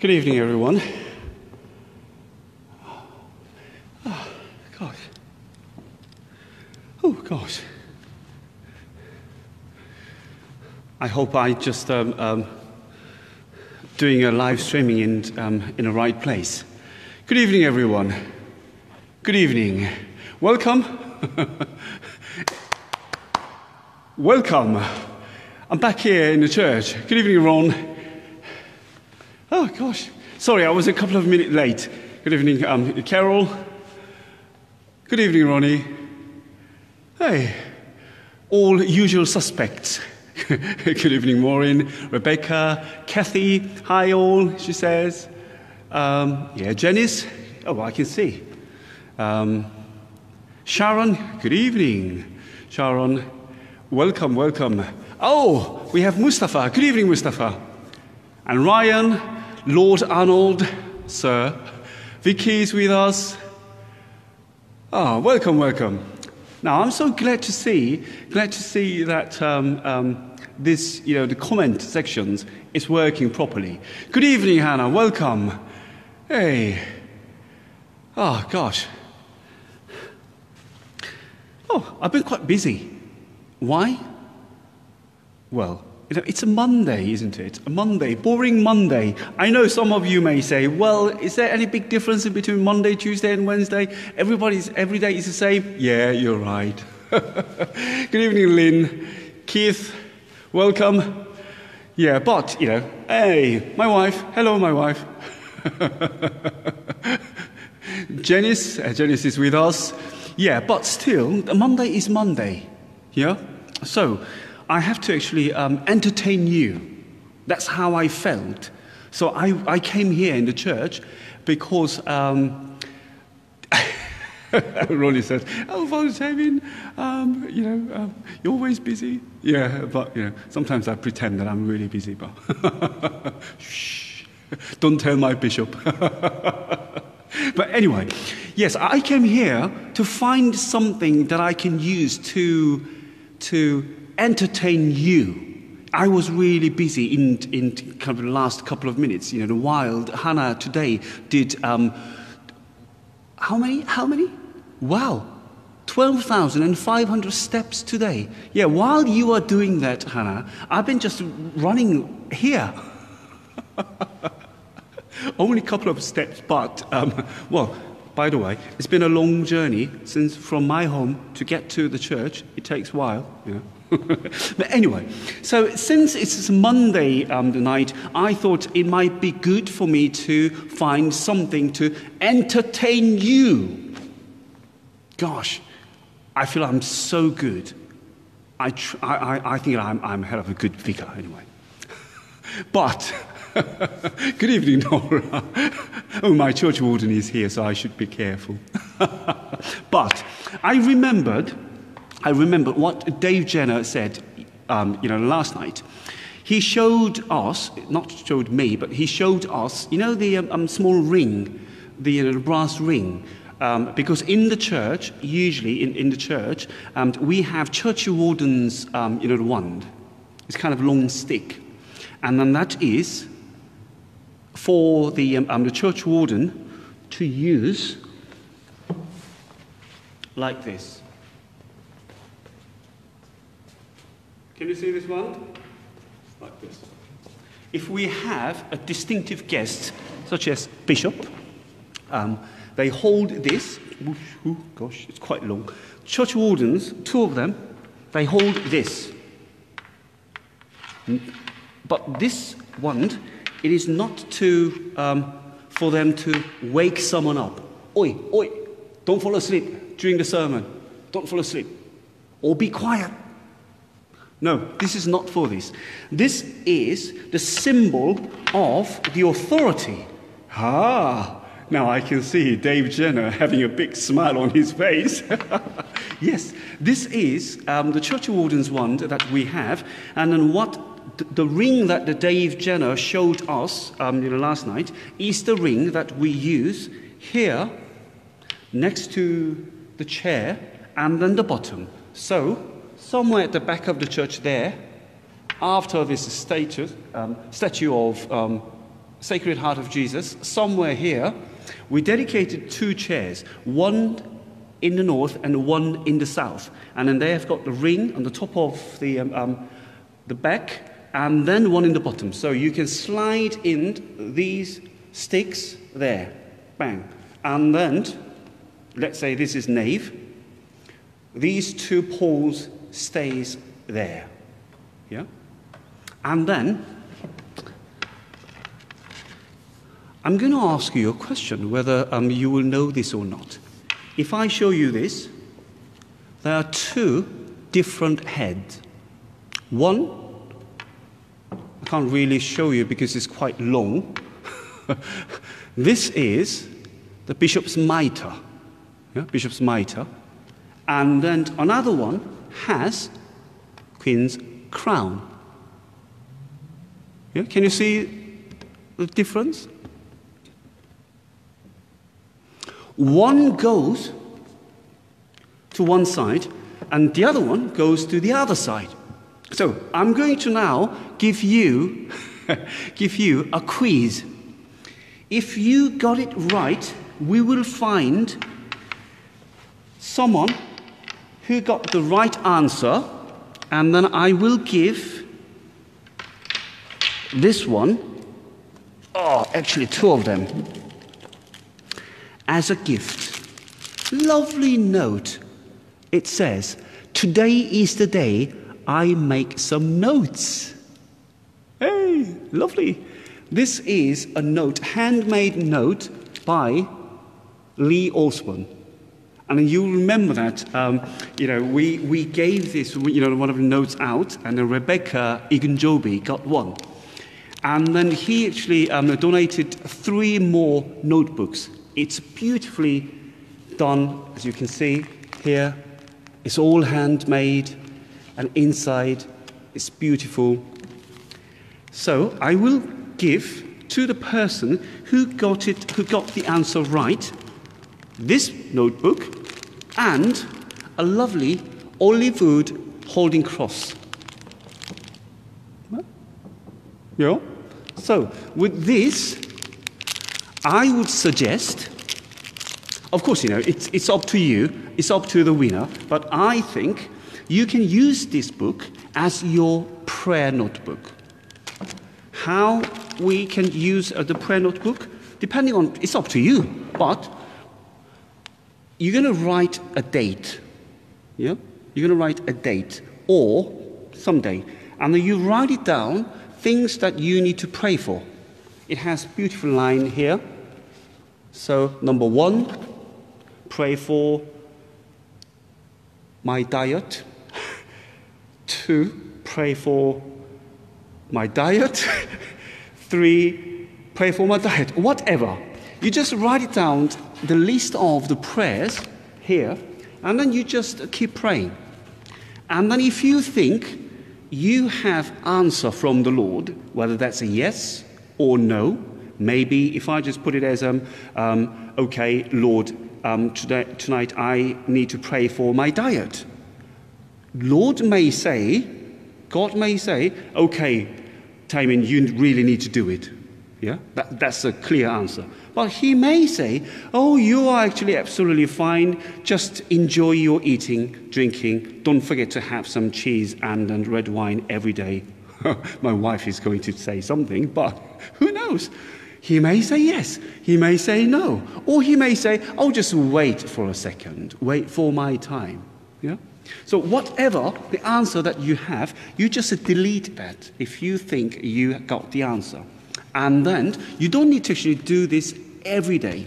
Good evening, everyone. Oh, gosh. Oh, gosh. I hope I just um, um, doing a live streaming in um, in the right place. Good evening, everyone. Good evening. Welcome. Welcome. I'm back here in the church. Good evening, Ron. Oh, gosh. Sorry, I was a couple of minutes late. Good evening, um, Carol. Good evening, Ronnie. Hey, all usual suspects. Good evening, Maureen, Rebecca, Kathy. Hi, all, she says. Um, yeah, Janice. Oh, I can see. Um, Sharon, good evening. Sharon, welcome, welcome. Oh, we have Mustafa. Good evening, Mustafa. And Ryan, Lord Arnold, sir. Vicky is with us. Ah, welcome, welcome. Now, I'm so glad to see, glad to see that um, um, this, you know, the comment sections is working properly. Good evening, Hannah. Welcome. Hey. Oh, gosh. Oh, I've been quite busy. Why? Well, you know, it's a Monday, isn't it? A Monday, boring Monday. I know some of you may say, well, is there any big difference between Monday, Tuesday, and Wednesday? Everybody's, every day is the same. Yeah, you're right. Good evening, Lynn. Keith, welcome. Yeah, but, you know, hey, my wife. Hello, my wife. Janice, uh, Janice is with us. Yeah, but still, Monday is Monday. Yeah? So, I have to actually um, entertain you. That's how I felt. So I, I came here in the church because um, Ronnie said, "Oh, Father um, you know, um, you're always busy." Yeah, but you know, sometimes I pretend that I'm really busy. But shh, don't tell my bishop. but anyway, yes, I came here to find something that I can use to to entertain you. I was really busy in, in kind of the last couple of minutes. You know, the wild Hannah today did um, how many? How many? Wow, 12,500 steps today. Yeah, while you are doing that, Hannah, I've been just running here. Only a couple of steps, but, um, well, by the way, it's been a long journey since from my home to get to the church. It takes a while, you know. but anyway, so since it's Monday um, night, I thought it might be good for me to find something to entertain you. Gosh, I feel I'm so good. I, tr- I, I, think I'm, I'm a hell of a good figure anyway. but, good evening, Nora. oh, my church warden is here, so I should be careful. but I remembered I remember what Dave Jenner said, um, you know, last night. He showed us, not showed me, but he showed us, you know, the um, um small ring, the, uh, brass ring. Um, because in the church, usually in, in the church, um, we have church warden's, um, you know, the wand. It's kind of long stick. And then that is for the, the church warden to use like this. Can you see this one? Like this. If we have a distinctive guest, such as bishop, um, they hold this. Gosh, it's quite long. Church wardens, two of them, they hold this. But this wand, it is not to um, for them to wake someone up. Oi, oi, don't fall asleep during the sermon. Don't fall asleep. Or be quiet. No, this is not for this. This is the symbol of the authority. Ah, now I can see Dave Jenner having a big smile on his face. yes, this is um, the church warden's wand that we have, and then what the ring that the Dave Jenner showed us um, you know, last night is the ring that we use here next to the chair and then the bottom. So somewhere at the back of the church there, after this statue, um, statue of um, Sacred Heart of Jesus, somewhere here, we dedicated two chairs, one in the north and one in the south. And then they have got the ring on the top of the, um, um, the back and then one in the bottom. So you can slide in these sticks there, bang. And then, let's say this is nave, these two poles stays there. Yeah? And then, I'm going to ask you a question, whether um, you will know this or not. If I show you this, there are two different heads. One, I can't really show you because it's quite long. this is the bishop's mitre, yeah, bishop's mitre. And then another one has queen's crown. Yeah, can you see the difference? One goes to one side, and the other one goes to the other side. So I'm going to now give you, give you a quiz. If you got it right, we will find someone who got the right answer, and then I will give this one, oh, actually, two of them, as a gift. Lovely note. It says, Today is the day I make some notes. Hey, lovely. This is a note, handmade note by Lee Osborne. And you remember that, um, you know, we, we gave this, you know, one of the notes out, and Rebecca Igunjobi got one. And then he actually um, donated three more notebooks. It's beautifully done, as you can see here. It's all handmade, and inside it's beautiful. So I will give to the person who got it, who got the answer right, this notebook and a lovely olive wood holding cross. Yeah. So with this, I would suggest. Of course, you know it's, it's up to you. It's up to the winner. But I think you can use this book as your prayer notebook. How we can use uh, the prayer notebook, depending on, it's up to you, but you're going to write a date. Yeah? You're going to write a date or someday. And then you write it down, things that you need to pray for. It has beautiful line here. So, number one, pray for my diet. Two, pray for my diet. Three, pray for my diet. Whatever. You just write it down, the list of the prayers here, and then you just keep praying. And then if you think you have answer from the Lord, whether that's a yes or no, maybe if I just put it as, um, um okay, Lord, um, today, tonight I need to pray for my diet. Lord may say, God may say, okay, Taemin, you really need to do it. Yeah? That, that's a clear answer. But he may say, oh, you are actually absolutely fine. Just enjoy your eating, drinking. Don't forget to have some cheese and, and red wine every day. My wife is going to say something, but who knows? He may say yes, he may say no, or he may say, oh, just wait for a second, wait for my time. Yeah? So, whatever the answer that you have, you just delete that if you think you got the answer. And then you don't need to actually do this every day.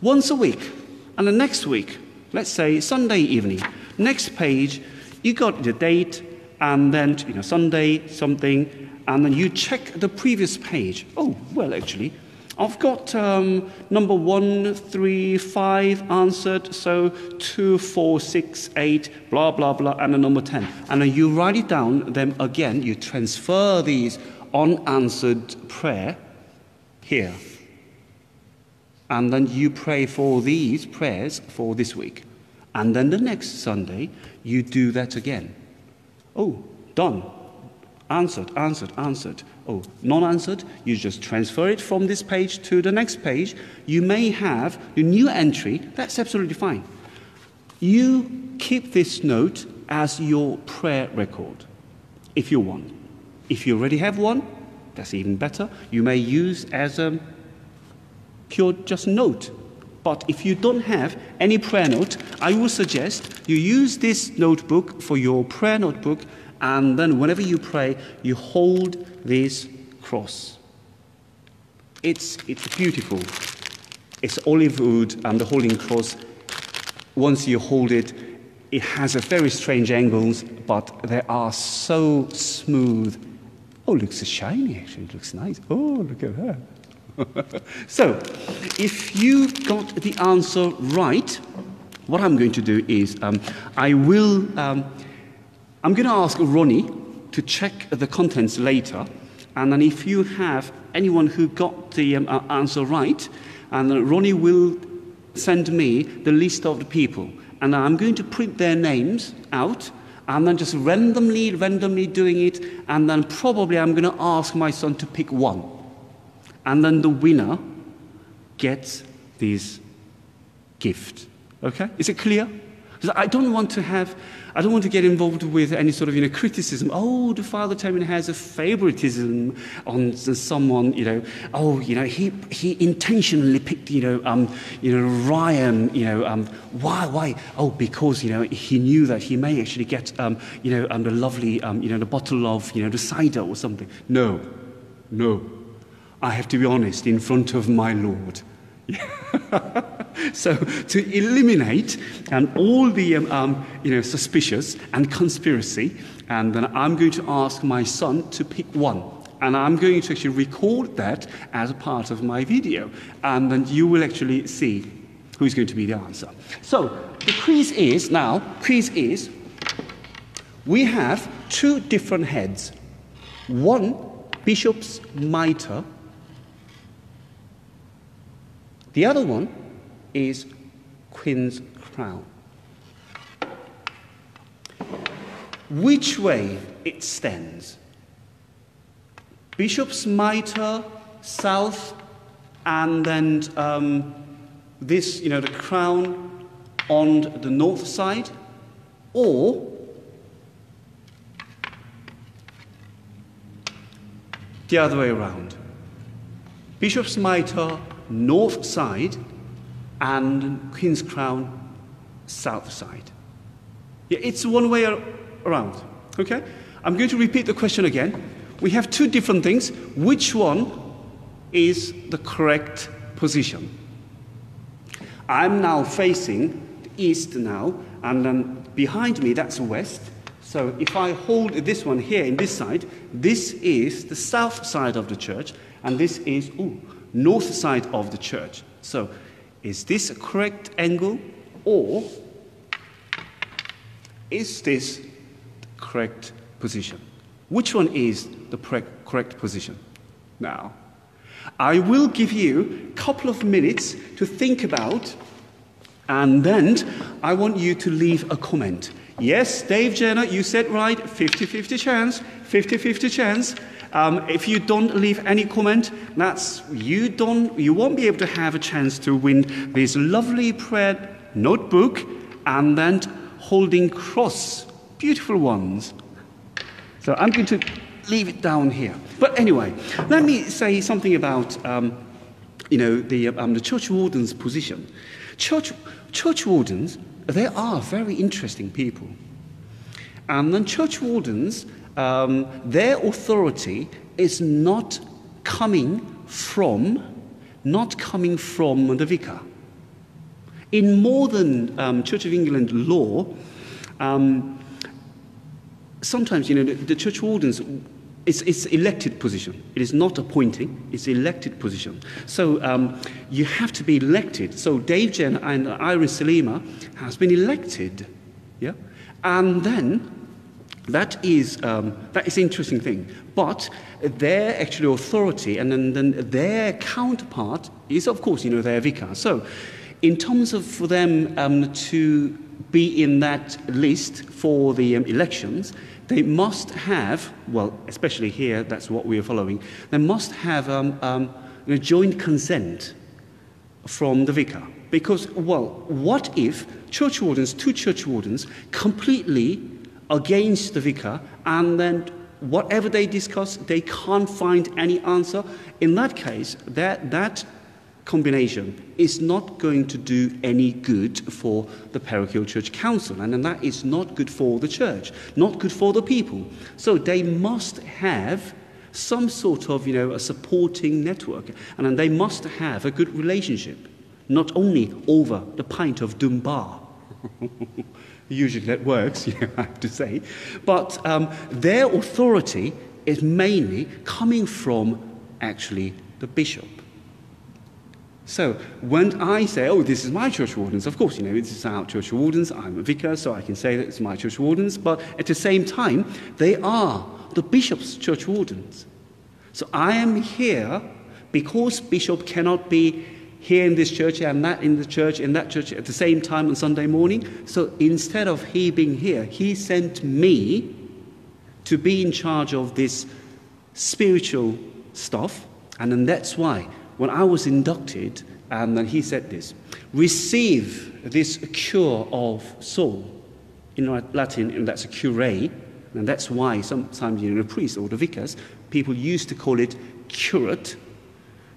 Once a week. And the next week, let's say Sunday evening, next page, you got the date, and then, you know, Sunday, something, and then you check the previous page. Oh, well, actually, I've got um, number one, three, five answered, so two, four, six, eight, blah, blah, blah, and a number 10. And then you write it down, then again, you transfer these unanswered prayer here. And then you pray for these prayers for this week. And then the next Sunday, you do that again. Oh, done. Answered, answered, answered. Oh, non answered, you just transfer it from this page to the next page. You may have a new entry, that's absolutely fine. You keep this note as your prayer record if you want. If you already have one, that's even better. You may use as a pure just note. But if you don't have any prayer note, I would suggest you use this notebook for your prayer notebook and then whenever you pray, you hold this cross. It's, it's beautiful. It's olive wood and the holding cross. Once you hold it, it has a very strange angles, but they are so smooth. Oh, looks shiny actually. It looks nice. Oh, look at that. so, if you got the answer right, what I'm going to do is um, I will um, I'm going to ask Ronnie to check the contents later, and then if you have anyone who got the um, answer right, and Ronnie will send me the list of the people, and I'm going to print their names out, and then just randomly, randomly doing it, and then probably I'm going to ask my son to pick one, and then the winner gets this gift. Okay? Is it clear? I don't want to have I don't want to get involved with any sort of you know, criticism. Oh, the Father Taemin has a favoritism on someone, you know. Oh, you know, he, he intentionally picked, you know, um, you know, Ryan, you know, um, why, why? Oh, because, you know, he knew that he may actually get, um, you know, um, the lovely, um, you know, the bottle of, you know, the cider or something. No, no. I have to be honest in front of my Lord. so to eliminate um, all the um, um, you know, suspicious and conspiracy, and then I'm going to ask my son to pick one. And I'm going to actually record that as a part of my video. And then you will actually see who's going to be the answer. So the quiz is now, quiz is, we have two different heads. One, bishop's mitre, the other one is Queen's Crown. Which way it stands? Bishop's Mitre, south, and then um, this, you know, the crown on the north side, or the other way around. Bishop's Mitre north side and Queen's Crown south side. Yeah, it's one way around. Okay? I'm going to repeat the question again. We have two different things. Which one is the correct position? I'm now facing the east now, and then behind me that's west. So if I hold this one here in this side, this is the south side of the church, and this is, ooh, north side of the church. So, is this a correct angle or is this the correct position? Which one is the correct position? Now, I will give you a couple of minutes to think about, and then I want you to leave a comment. Yes, Dave Jenner, you said right 50 50 chance, 50 50 chance. Um, if you don't leave any comment, that's you don't you won't be able to have a chance to win this lovely prayer notebook and then holding cross, beautiful ones. So I'm going to leave it down here. But anyway, let me say something about um, you know the um, the church warden's position. Church church wardens they are very interesting people, and then church wardens um, their authority is not coming from, not coming from the vicar. In modern um, Church of England law, um, sometimes you know the, the church wardens it's, it's elected position. It is not appointing, it's elected position. So um, you have to be elected. So Dave Jen and Iris Salima has been elected. Yeah? And then that is, um, that is an interesting thing. But their actual authority and then, then their counterpart is, of course, you know, their vicar. So in terms of for them um, to be in that list for the um, elections, they must have, well, especially here, that's what we are following, they must have um, um, joint consent from the vicar. Because, well, what if church wardens, two church wardens, completely against the vicar, and then whatever they discuss, they can't find any answer? In that case, that, that combination is not going to do any good for the parochial church council, and that is not good for the church, not good for the people. So they must have some sort of, you know, a supporting network, and then they must have a good relationship, not only over the pint of Doom Bar. Usually that works, you know, I have to say. But um, their authority is mainly coming from actually the bishop. So when I say, oh, this is my church wardens, of course, you know, this is our church wardens. I'm a vicar, so I can say that it's my church wardens. But at the same time, they are the bishop's church wardens. So I am here because bishop cannot be here in this church and that in the church in that church at the same time on Sunday morning. So instead of he being here, he sent me to be in charge of this spiritual stuff. And then that's why when I was inducted, and then he said this receive this cure of soul. In Latin, and that's a cure, and that's why sometimes you know, the priests or the vicars, people used to call it curate.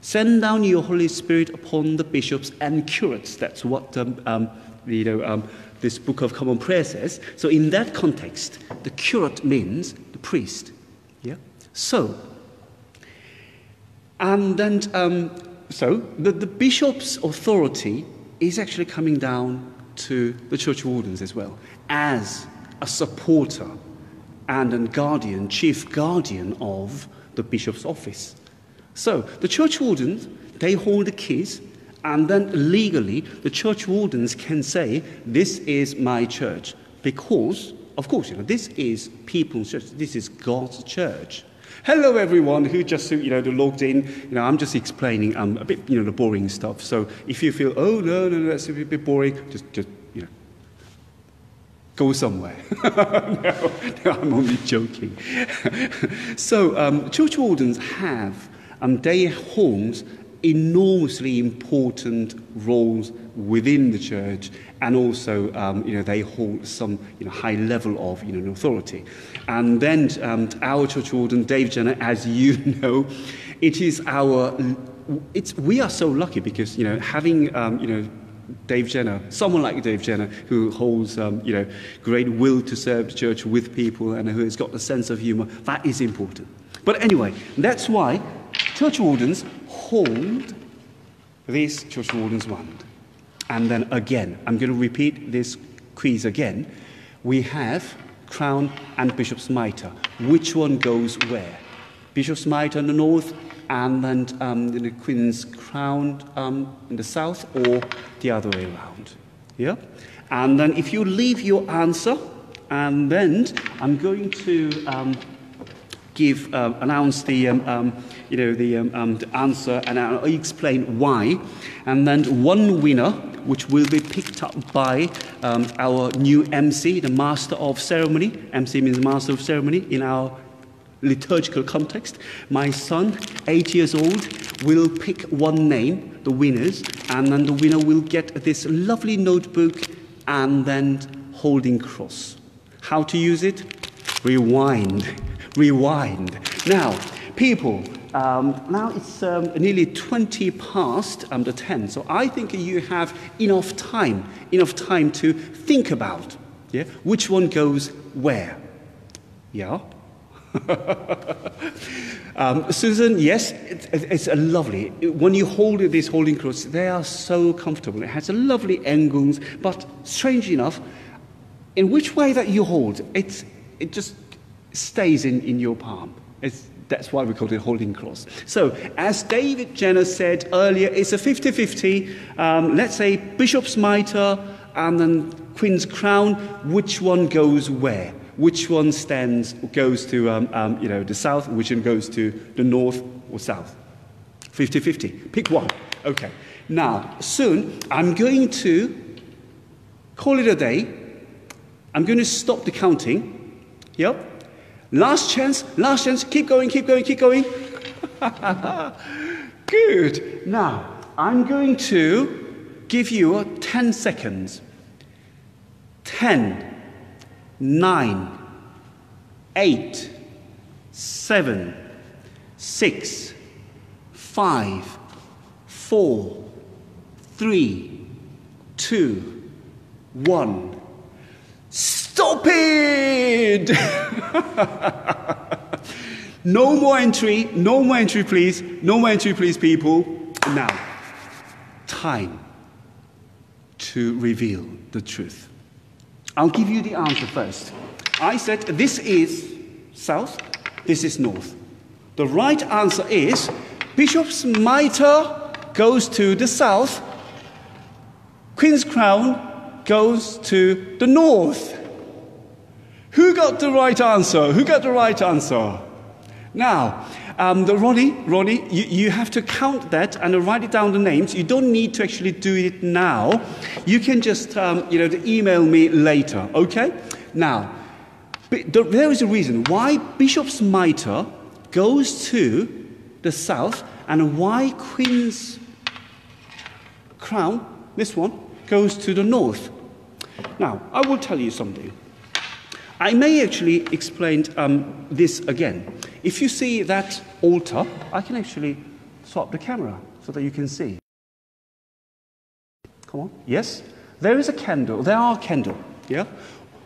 Send down your Holy Spirit upon the bishops and curates. That's what um, um, you know, um, this Book of Common Prayer says. So, in that context, the curate means the priest. Yeah? So, and then, um, so the, the bishop's authority is actually coming down to the church wardens as well, as a supporter and a guardian, chief guardian of the bishop's office. So the church wardens, they hold the keys, and then legally, the church wardens can say, This is my church. Because, of course, you know, this is people's church, this is God's church. Hello, everyone who just you know logged in. You know, I'm just explaining um, a bit you know the boring stuff. So if you feel oh no no, no that's a bit boring, just just you know go somewhere. no, no, I'm only joking. so um, church wardens have um, their homes enormously important roles within the church and also um, you know they hold some you know high level of you know authority and then um, our church warden dave jenner as you know it is our it's we are so lucky because you know having um, you know Dave Jenner, someone like Dave Jenner, who holds, um, you know, great will to serve the church with people and who has got a sense of humor, that is important. But anyway, that's why church wardens hold this church warden's wand. And then again, I'm going to repeat this quiz again. We have crown and bishop's mitre. Which one goes where? Bishop's mitre in the north and then um, the queen's crown um, in the south or the other way around. Yeah? And then if you leave your answer, and then I'm going to um, give, uh, announce the, um, um, you know, the, um, um, the answer and I'll explain why. And then one winner, which will be picked up by um, our new MC, the Master of Ceremony. MC means Master of Ceremony in our liturgical context. My son, eight years old, will pick one name, the winners, and then the winner will get this lovely notebook and then holding cross. How to use it? Rewind rewind. Now, people, um, now it's um, nearly 20 past um, the 10, so I think you have enough time, enough time to think about yeah, which one goes where. Yeah? um, Susan, yes, it, it's a lovely. When you hold these holding cross, they are so comfortable. It has a lovely angles, but strange enough, in which way that you hold, it's, it just stays in, in your palm. It's, that's why we call it holding cross. So, as David Jenner said earlier, it's a 50 50. Um, let's say bishop's mitre and then queen's crown. Which one goes where? Which one stands, goes to um, um, you know, the south, which one goes to the north or south? 50 50. Pick one. Okay. Now, soon I'm going to call it a day. I'm going to stop the counting. Yep. Last chance, last chance. Keep going, keep going, keep going. Good. Now, I'm going to give you 10 seconds. 10, 9, 8, 7, 6, 5, 4, 3, 2, 1. Stop it! no more entry, no more entry, please. No more entry, please, people. Now, time to reveal the truth. I'll give you the answer first. I said this is south, this is north. The right answer is Bishop's mitre goes to the south, Queen's crown goes to the north. Who got the right answer? Who got the right answer? Now, um, the Ronnie, Ronnie, you, you have to count that and write it down the names. You don't need to actually do it now. You can just, um, you know, email me later. Okay? Now, there is a reason why Bishop's mitre goes to the south and why Queen's crown, this one, goes to the north. Now, I will tell you something. I may actually explain um, this again. If you see that altar, I can actually swap the camera so that you can see. Come on. Yes? There is a candle. There are candles. Yeah?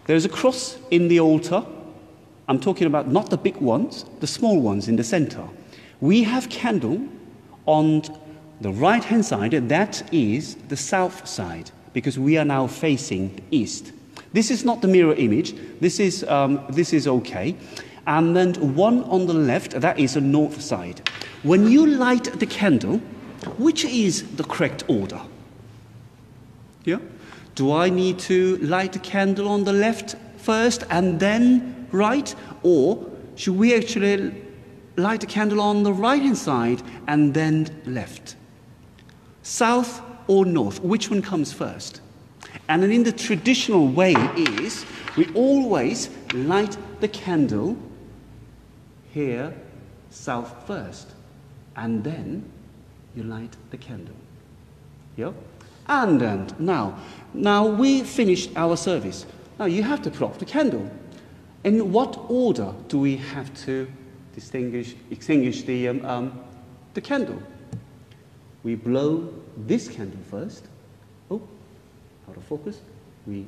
There's a cross in the altar. I'm talking about not the big ones, the small ones in the center. We have candle on the right hand side, that is the south side, because we are now facing east. This is not the mirror image. This is, um, this is okay. And then one on the left, that is the north side. When you light the candle, which is the correct order? Yeah? Do I need to light the candle on the left first and then right? Or should we actually light the candle on the right hand side and then left? South or north? Which one comes first? And in the traditional way is we always light the candle here south first and then you light the candle. Yeah? And then now, now we finished our service. Now you have to put off the candle. In what order do we have to distinguish, extinguish the, um, um, the candle? We blow this candle first, out of focus. We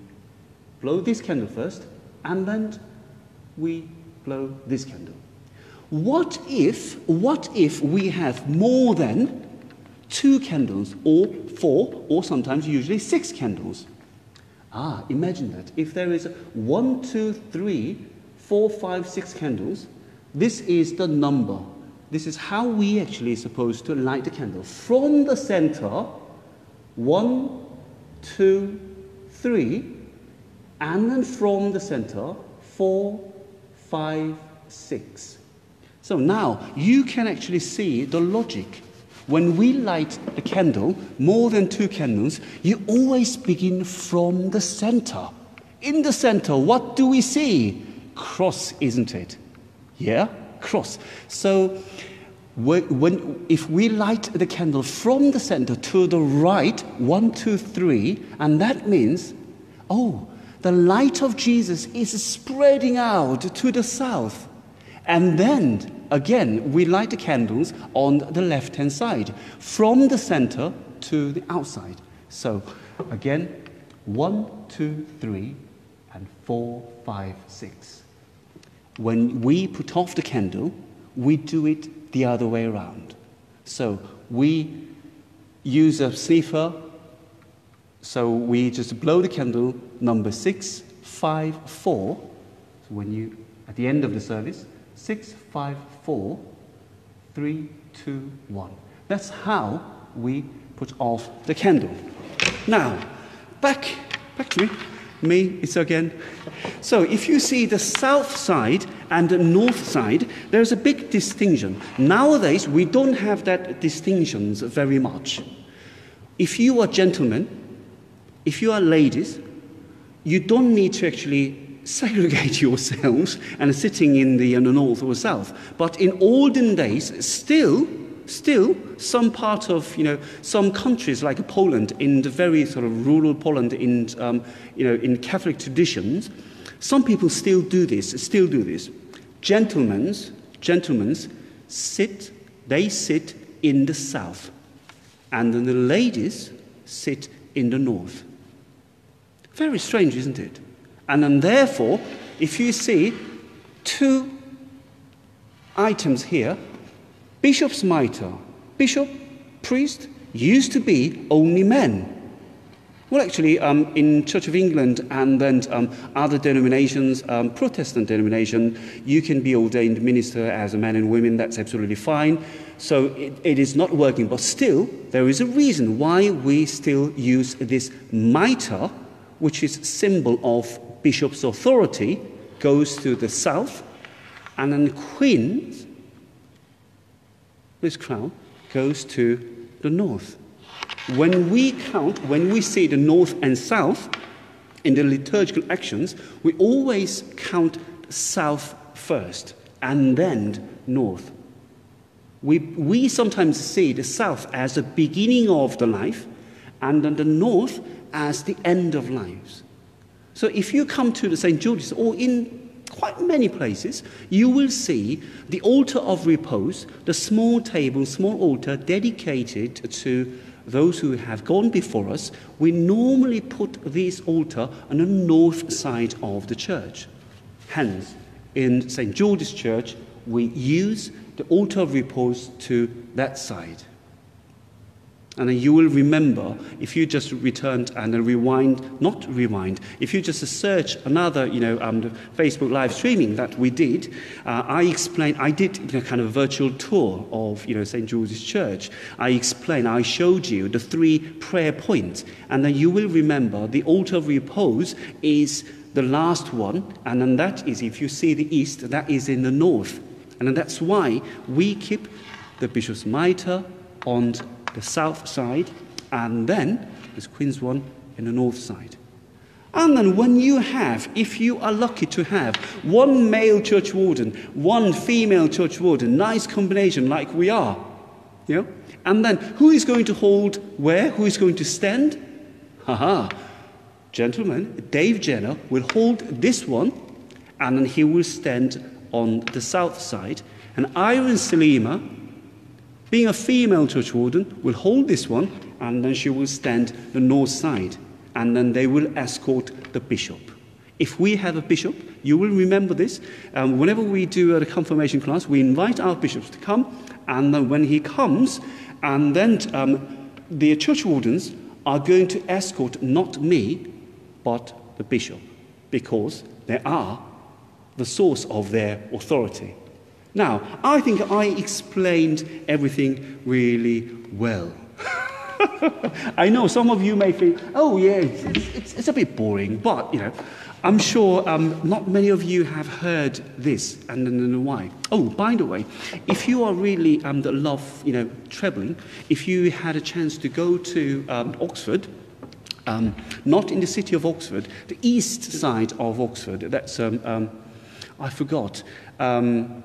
blow this candle first, and then we blow this candle. What if, what if we have more than two candles, or four, or sometimes usually six candles? Ah, imagine that. If there is one, two, three, four, five, six candles, this is the number. This is how we actually supposed to light the candle. From the center, one, two, three, and then from the center, four, five, six. So now you can actually see the logic. When we light a candle, more than two candles, you always begin from the center. In the center, what do we see? Cross, isn't it? Yeah, cross. So when, if we light the candle from the center to the right, one, two, three, and that means, oh, the light of Jesus is spreading out to the south. And then, again, we light the candles on the left hand side, from the center to the outside. So, again, one, two, three, and four, five, six. When we put off the candle, we do it the other way around. So we use a snuffer. So we just blow the candle number six, five, four. So when you, at the end of the service, six, five, four, three, two, one. That's how we put off the candle. Now, back, back to me me, it's again. So if you see the south side and the north side, there's a big distinction. Nowadays, we don't have that distinctions very much. If you are gentlemen, if you are ladies, you don't need to actually segregate yourselves and sitting in the, in the north or south. But in olden days, still, still, some part of, you know, some countries like Poland, in the very sort of rural Poland, in, um, you know, in Catholic traditions, some people still do this, still do this. Gentlemen's, gentlemen's sit, they sit in the south, and then the ladies sit in the north. Very strange, isn't it? And then, therefore, if you see two items here, bishop's mitre, bishop, priest, used to be only men. Well, actually, um, in Church of England and then um, other denominations, um, Protestant denomination, you can be ordained minister as a man and women. That's absolutely fine. So it, it is not working, but still, there is a reason why we still use this mitre, which is symbol of bishop's authority, goes to the south, and then queen, this crown, goes to the north. When we count, when we say the north and south in the liturgical actions, we always count south first and then north. We, we sometimes see the south as the beginning of the life and then the north as the end of lives. So if you come to the St. George's or in quite many places, you will see the altar of repose, the small table, small altar dedicated to those who have gone before us, we normally put this altar on the north side of the church. Hence, in St. George's Church, we use the altar of repose to that side. And you will remember if you just returned and rewind, not rewind, if you just search another, you know, um, Facebook live streaming that we did, uh, I explained, I did you know, kind of virtual tour of, you know, St. George's Church. I explained, I showed you the three prayer points. And then you will remember the altar of repose is the last one. And then that is, if you see the east, that is in the north. And that's why we keep the bishop's mitre on the south side, and then there's Queen's one in the north side. And then when you have, if you are lucky to have, one male church warden, one female church warden, nice combination like we are, you know, and then who is going to hold where? Who is going to stand? Haha. Gentlemen, Dave Jenner will hold this one, and then he will stand on the south side. And Irene Selima being a female church warden, will hold this one and then she will stand the north side and then they will escort the bishop. If we have a bishop, you will remember this. Um, whenever we do a confirmation class, we invite our bishops to come, and then when he comes, and then um, the church wardens are going to escort not me, but the bishop, because they are the source of their authority. Now, I think I explained everything really well. I know some of you may think, oh, yeah, it's, it's, it's a bit boring, but, you know, I'm sure um, not many of you have heard this, and then why. Oh, by the way, if you are really um, that love, you know, traveling, if you had a chance to go to um, Oxford, um, not in the city of Oxford, the east side of Oxford, that's, um, um, I forgot. Um,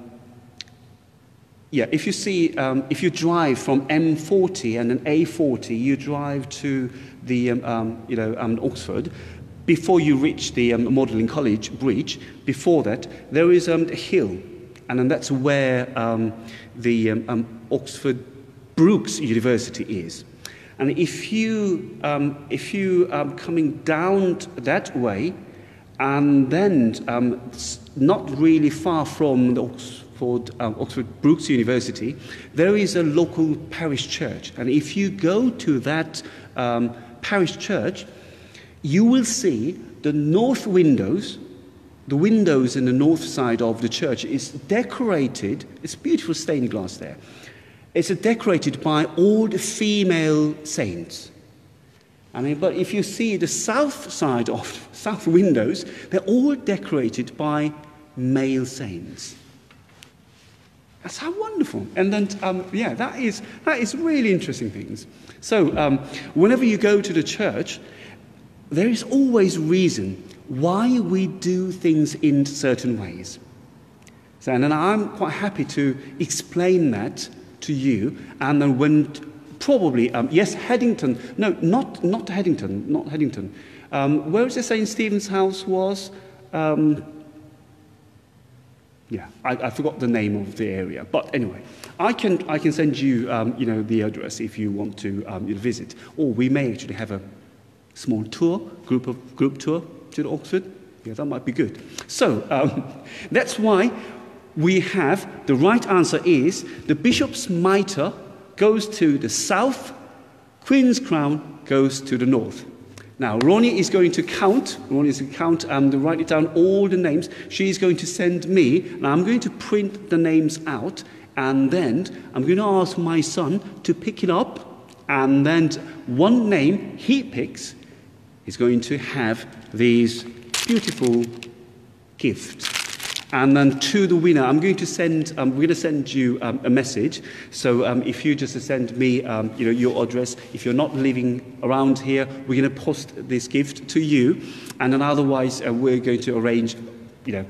yeah, if you see, um, if you drive from M40 and an A40, you drive to the, um, um, you know, um, Oxford, before you reach the um, Magdalen College bridge, before that, there is um, a hill, and that's where um, the um, um, Oxford Brookes University is. And if you, um, if you um, coming down that way, and then um, not really far from the Oxford for um, Oxford Brookes University, there is a local parish church. And if you go to that um, parish church, you will see the north windows, the windows in the north side of the church is decorated, it's beautiful stained glass there. It's decorated by all the female saints. I mean, but if you see the south side of south windows, they're all decorated by male saints. That's how wonderful. And then, um, yeah, that is, that is really interesting things. So, um, whenever you go to the church, there is always reason why we do things in certain ways. So, and I'm quite happy to explain that to you. And then when probably, um, yes, Headington, no, not, not Headington, not Headington. Um, where is it St. Stephen's house was? Um, yeah, I, I, forgot the name of the area. But anyway, I can, I can send you, um, you know, the address if you want to um, visit. Or we may actually have a small tour, group, of, group tour to Oxford. Yeah, that might be good. So um, that's why we have the right answer is the bishop's mitre goes to the south, Queen's crown goes to the north. Now, Ronnie is going to count, Ronnie is going to count um, to write it down all the names. She's going to send me, and I'm going to print the names out, and then I'm going to ask my son to pick it up, and then one name he picks is going to have these beautiful gifts. And then to the winner, I'm going to send, um, we're going to send you um, a message. So um, if you just send me, um, you know, your address, if you're not living around here, we're going to post this gift to you. And then otherwise, uh, we're going to arrange, you know,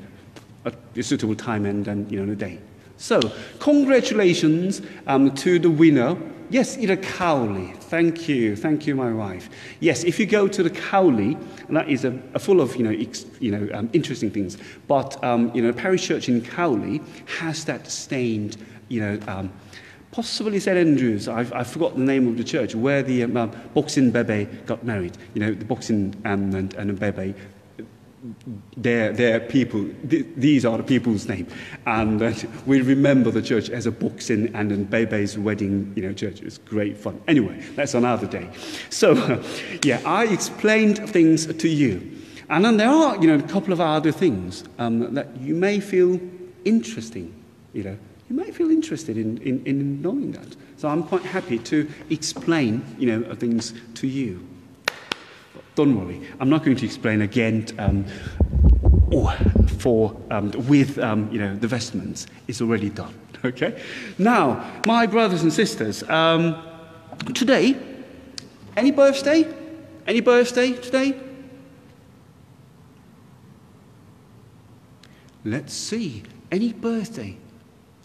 a, a suitable time and, and you know, a day. So, congratulations um, to the winner. Yes, Ida Cowley. Thank you. Thank you, my wife. Yes, if you go to the Cowley, and that is a, a full of, you know, ex, you know um, interesting things, but, um, you know, parish church in Cowley has that stained, you know, um, possibly St. Andrews, I've, I've forgot the name of the church, where the um, um, boxing Bebe got married. You know, the boxing um, and, and Bebe their, their people, th- these are the people's name. And uh, we remember the church as a boxing and in Bebe's wedding, you know, church. It was great fun. Anyway, that's another day. So, uh, yeah, I explained things to you. And then there are, you know, a couple of other things um, that you may feel interesting, you know. You may feel interested in, in, in knowing that. So I'm quite happy to explain, you know, things to you. Don't worry, I'm not going to explain again um, oh, for, um, with um, you know, the vestments. It's already done. Okay? Now, my brothers and sisters, um, today, any birthday? Any birthday today? Let's see. Any birthday?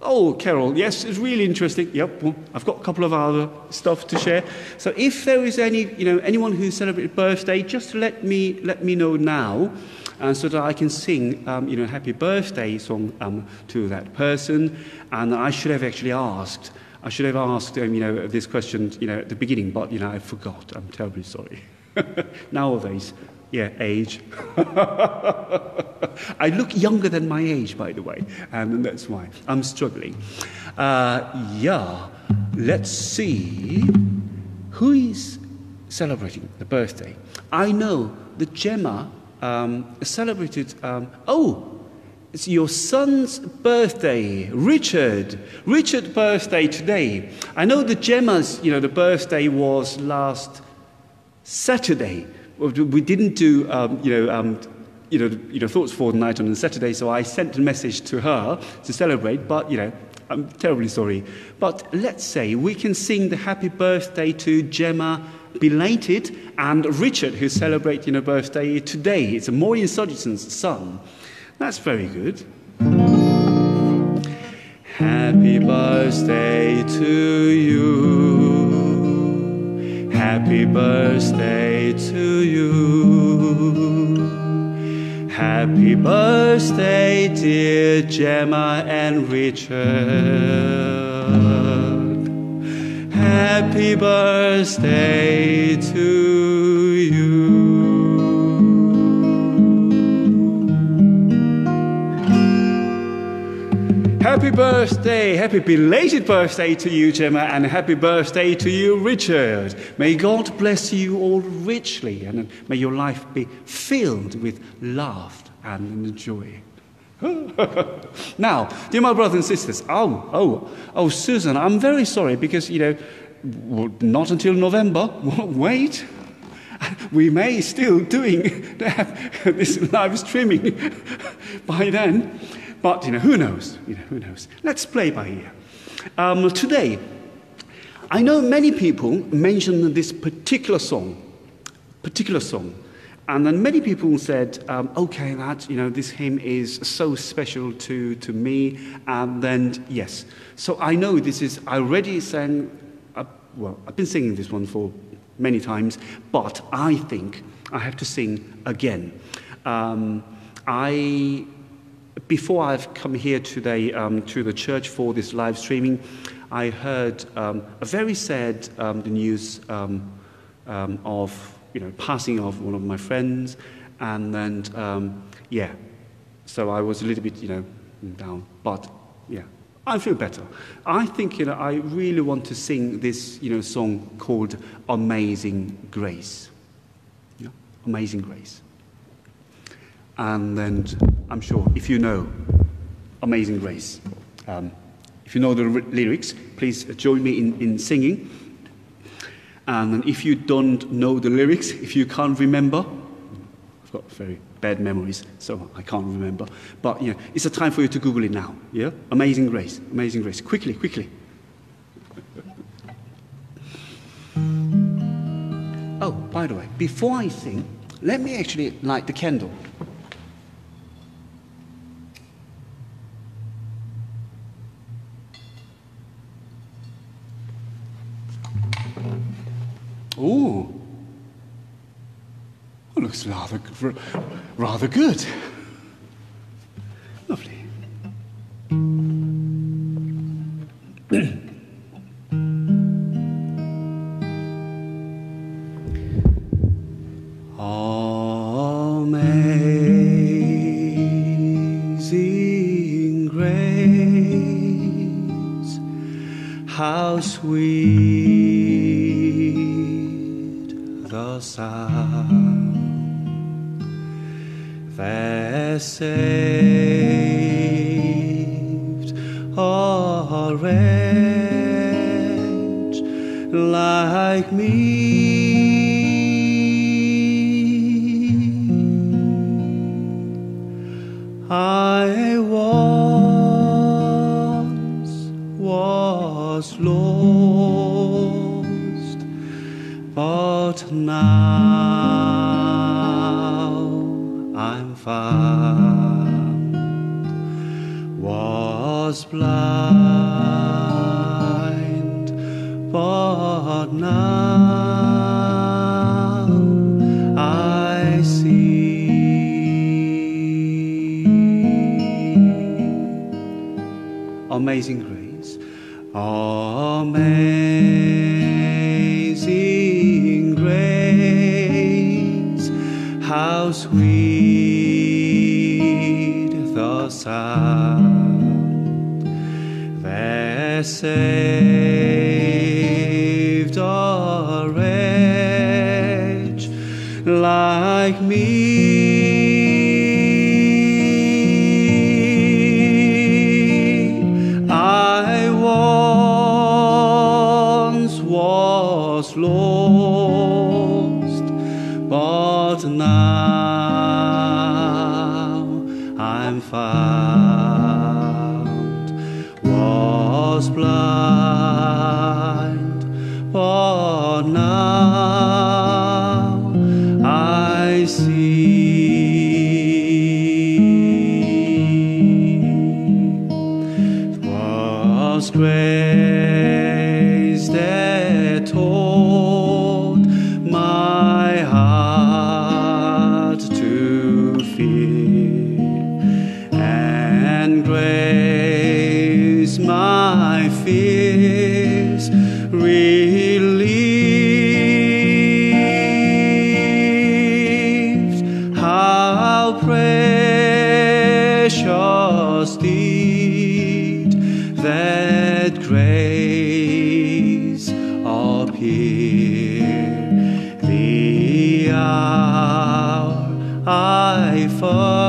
Oh, Carol, yes, it's really interesting. Yep, well, I've got a couple of other stuff to share. So if there is any, you know, anyone who celebrated birthday, just let me let me know now, uh, so that I can sing, um, you know, happy birthday song um, to that person. And I should have actually asked. I should have asked, um, you know, this question, you know, at the beginning, but you know, I forgot. I'm terribly sorry. Nowadays, yeah, age. I look younger than my age, by the way, and that's why I'm struggling. Uh, yeah, let's see who is celebrating the birthday. I know that Gemma um, celebrated. Um, oh, it's your son's birthday, Richard. Richard' birthday today. I know the Gemma's, you know, the birthday was last Saturday we didn't do, um, you know, um, you know, you know, thoughts for the night on Saturday, so I sent a message to her to celebrate, but, you know, I'm terribly sorry. But let's say we can sing the happy birthday to Gemma belated and Richard, who celebrates, you know, birthday today. It's a Maureen Sudgerson's son. That's very good. Happy birthday to you. Happy birthday to you. Happy birthday, dear Gemma and Richard. Happy birthday to you. Happy birthday, happy belated birthday to you, Gemma, and happy birthday to you, Richard. May God bless you all richly, and may your life be filled with love and joy. now, dear my brothers and sisters, oh, oh, oh, Susan, I'm very sorry because, you know, not until November. Wait. We may still doing this live streaming by then. But, you know, who knows? You know, who knows? Let's play by ear. Um, today, I know many people mention this particular song, particular song, And then many people said, um, okay, that, you know, this hymn is so special to, to me. And then, yes. So I know this is, I already sang, uh, well, I've been singing this one for many times, but I think I have to sing again. Um, I, before I've come here today um, to the church for this live streaming, I heard um, a very sad um, news um, um, of you know passing of one of my friends, and then yeah, so I was a little bit you know down, but yeah, I feel better. I think you know I really want to sing this you know song called "Amazing Grace." Yeah, Amazing Grace. And then I'm sure if you know Amazing Grace. Um, if you know the lyrics, please join me in, in singing. And if you don't know the lyrics, if you can't remember, I've got very bad memories, so I can't remember. But yeah, it's a time for you to Google it now. Yeah? Amazing Grace, Amazing Grace. Quickly, quickly. oh, by the way, before I sing, let me actually light the candle. Ooh. Well, looks rather, rather good. Sweet the sound. That saved appear the hour I first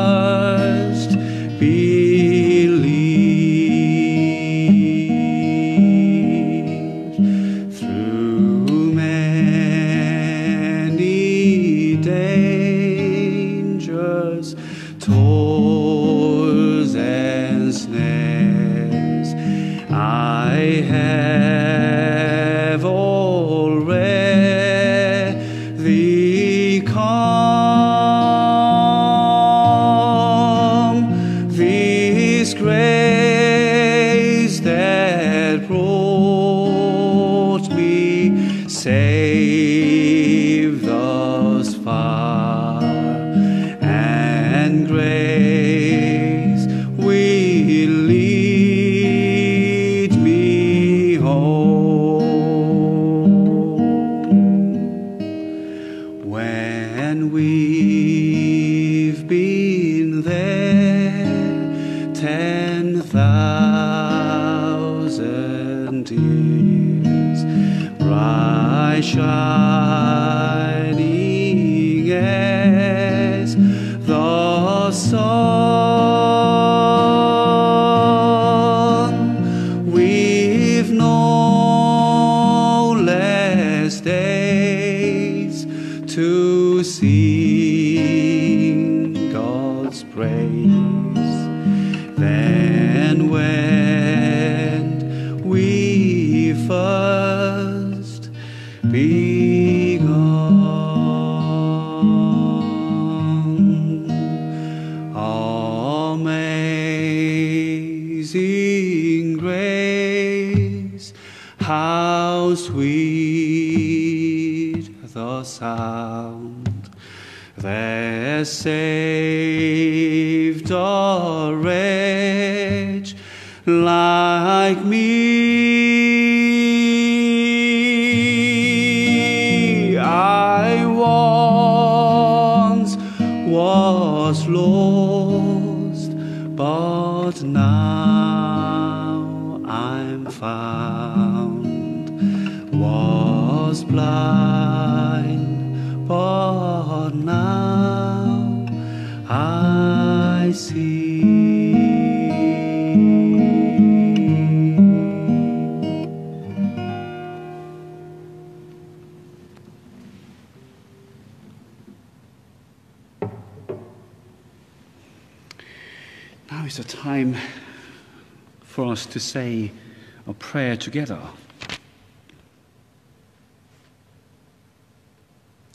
together.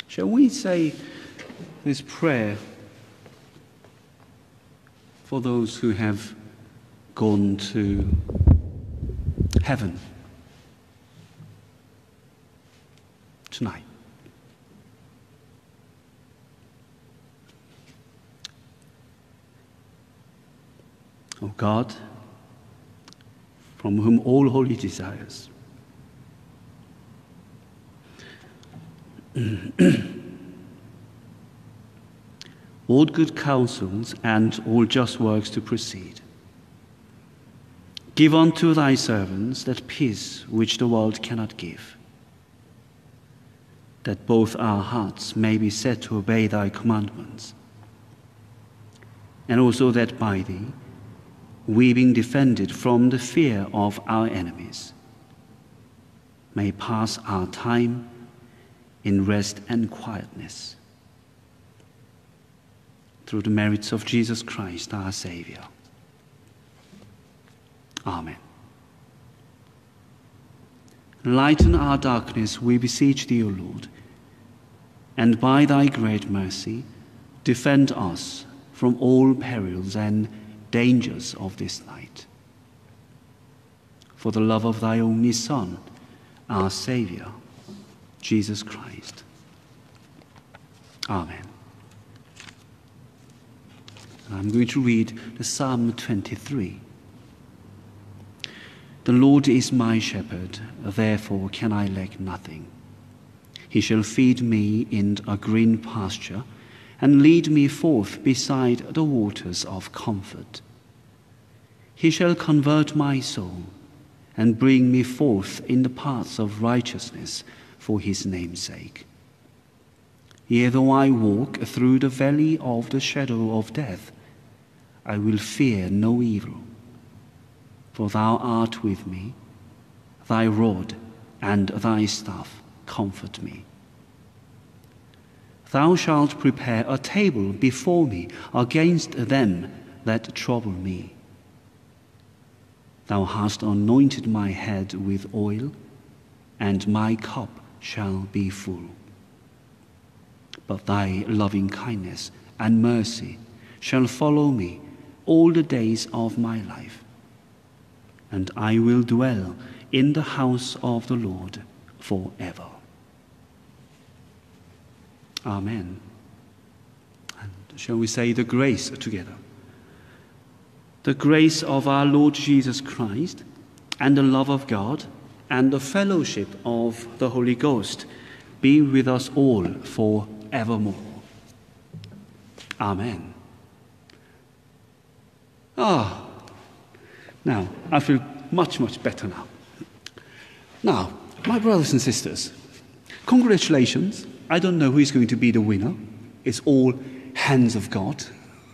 Shall we say this prayer for those who have gone to heaven tonight? O God, from whom all holy desires, all good counsels and all just works to proceed. Give unto thy servants that peace which the world cannot give, that both our hearts may be set to obey thy commandments, and also that by thee we being defended from the fear of our enemies, may pass our time in rest and quietness. Through the merits of Jesus Christ, our Savior. Amen. Lighten our darkness, we beseech thee, O Lord, and by thy great mercy, defend us from all perils and dangers of this night. For the love of thy only Son, our Savior, Jesus Christ. Amen. And I'm going to read the Psalm 23. The Lord is my shepherd, therefore can I lack nothing. He shall feed me in a green pasture and lead me forth beside the waters of comfort. He shall convert my soul and bring me forth in the paths of righteousness for his name's sake. Yea, though I walk through the valley of the shadow of death, I will fear no evil, for thou art with me, thy rod and thy staff comfort me. Thou shalt prepare a table before me against them that trouble me. Thou hast anointed my head with oil, and my cup shall be full. But thy loving kindness and mercy shall follow me all the days of my life, and I will dwell in the house of the Lord forever. Amen. And shall we say the grace together? The grace of our Lord Jesus Christ, and the love of God, and the fellowship of the Holy Ghost be with us all for evermore. Amen. Ah, now I feel much, much better now. Now, my brothers and sisters, congratulations. I don't know who is going to be the winner. It's all hands of God.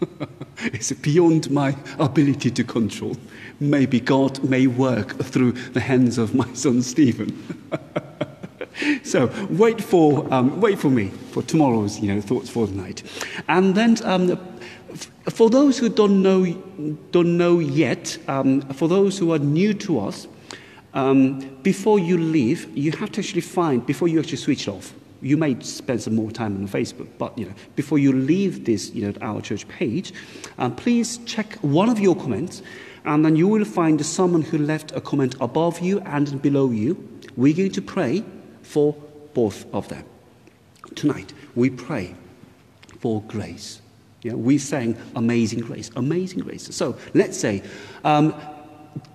it's beyond my ability to control. Maybe God may work through the hands of my son Stephen. so wait for, um, wait for me for tomorrow's you know, thoughts for the night. And then um, for those who don't know, don't know yet, um, for those who are new to us, um, before you leave, you have to actually find, before you actually switch off, you may spend some more time on Facebook, but you know, before you leave this, you know, our church page, um, please check one of your comments, and then you will find someone who left a comment above you and below you. We're going to pray for both of them. Tonight, we pray for grace. Yeah, we sang Amazing Grace, Amazing Grace. So let's say, um,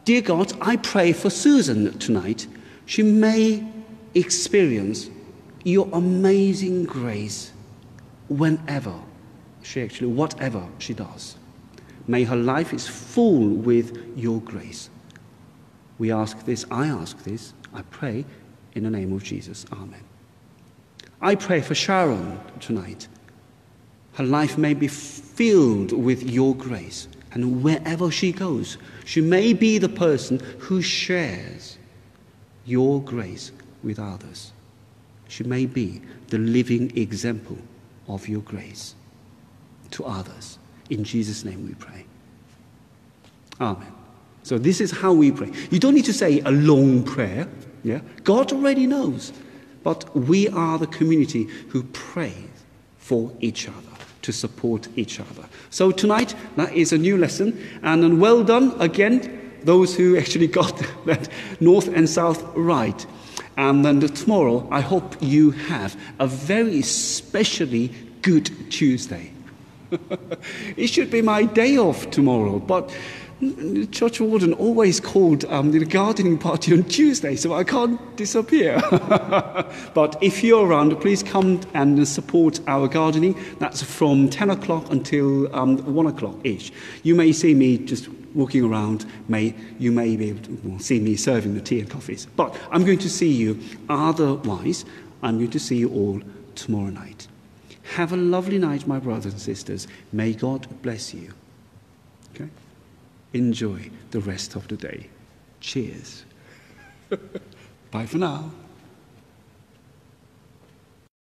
Dear God, I pray for Susan tonight. She may experience your amazing grace whenever she actually, whatever she does. May her life is full with your grace. We ask this, I ask this, I pray in the name of Jesus. Amen. I pray for Sharon tonight. Her life may be filled with your grace. And wherever she goes, she may be the person who shares your grace with others. She may be the living example of your grace to others. In Jesus' name we pray. Amen. So this is how we pray. You don't need to say a long prayer. Yeah? God already knows. But we are the community who pray for each other to support each other. So tonight, that is a new lesson. And well done again, those who actually got that north and south right. And then tomorrow, I hope you have a very specially good Tuesday. it should be my day off tomorrow, but the church warden always called um, the gardening party on Tuesday, so I can't disappear. but if you're around, please come and support our gardening. That's from 10 o'clock until um, 1 o'clock ish. You may see me just walking around, may, you may be able to see me serving the tea and coffees. But I'm going to see you. Otherwise, I'm going to see you all tomorrow night. Have a lovely night, my brothers and sisters. May God bless you. Okay? Enjoy the rest of the day. Cheers. Bye for now.